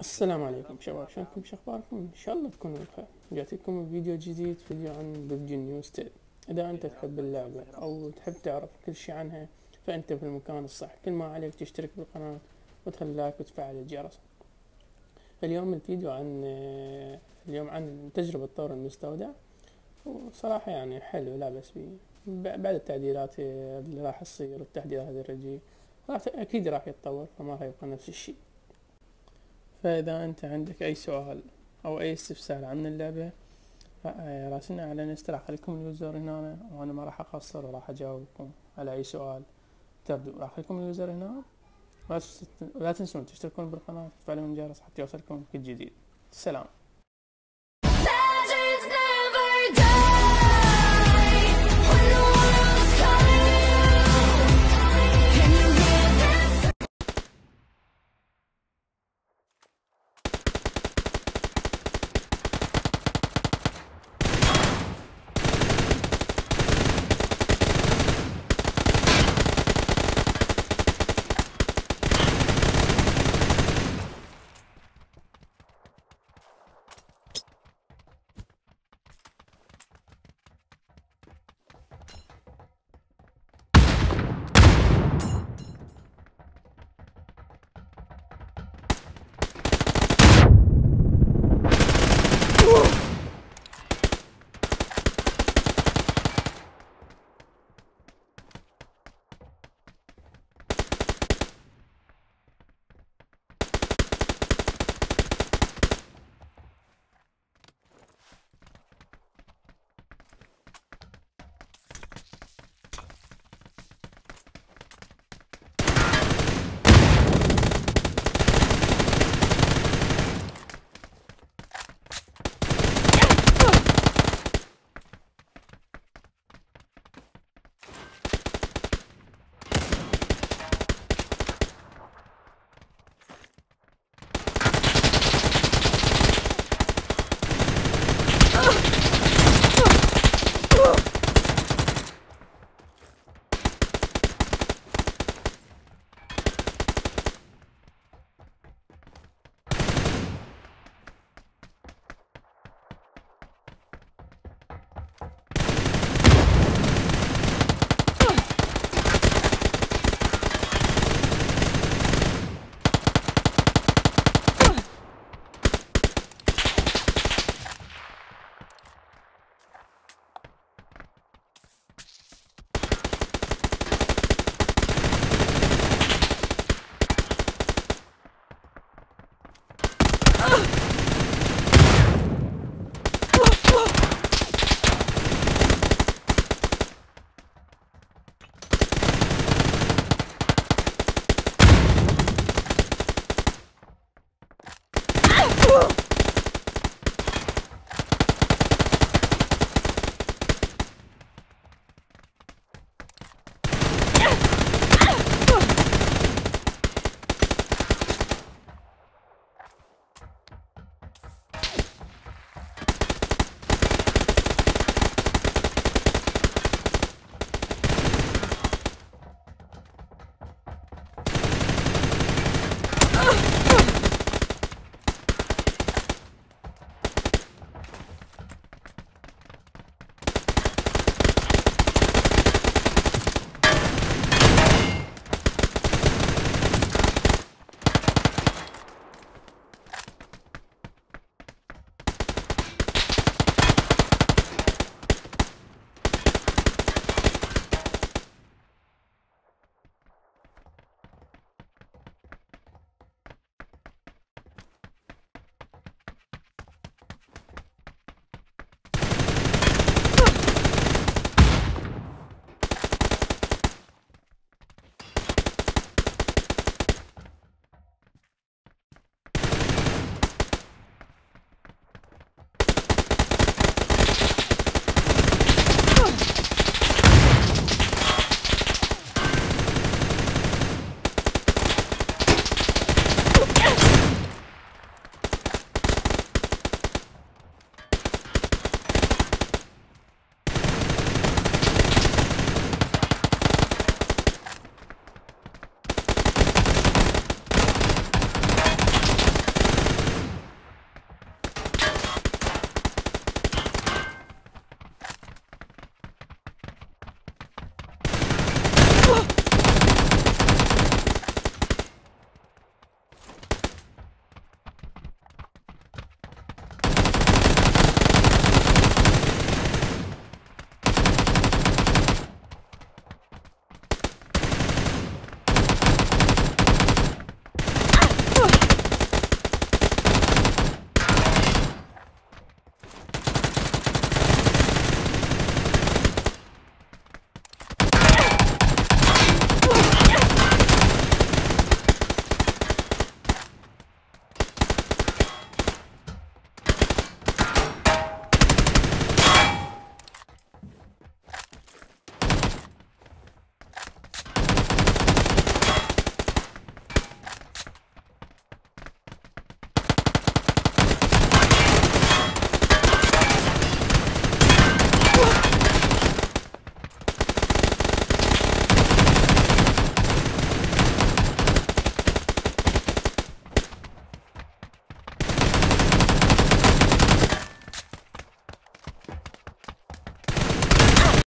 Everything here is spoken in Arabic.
السلام عليكم شباب شلونكم؟ شخباركم إن شاء الله تكونوا بخير. جاتكم فيديو جديد فيديو عن ببجي New State. إذا أنت تحب اللعبة أو تحب تعرف كل شي عنها فأنت في المكان الصح. كل ما عليك تشترك بالقناة وتخلي like وتفعل الجرس. اليوم الفيديو عن اليوم عن تجربة طور المستودع. وصراحة يعني حلو لا بس بيه بعد التعديلات اللي راح تصير والتحديثات اللي راح أكيد راح يتطور فما راح يبقى نفس الشي فإذا أنت عندك أي سؤال أو أي استفسار عن اللعبة راسلنا على انستا راح أخليكم ال user هنا وأنا ما راح أقصر وراح أجاوبكم على أي سؤال تبدو. راح أخليكم ال user هنا. ولا تنسون تشتركون بالقناة وتفعلون الجرس حتى يوصلكم كل جديد. سلام.